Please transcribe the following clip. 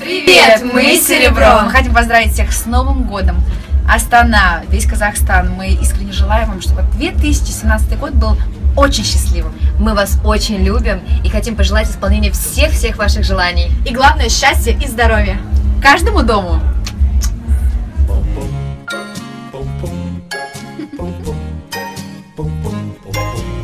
Привет, мы Серебро! Мы хотим поздравить всех с Новым Годом! Астана, весь Казахстан, мы искренне желаем вам, чтобы 2017 год был очень счастливым. Мы вас очень любим и хотим пожелать исполнения всех-всех ваших желаний. И главное, счастья и здоровья. Каждому дому! Boom, boom. oh.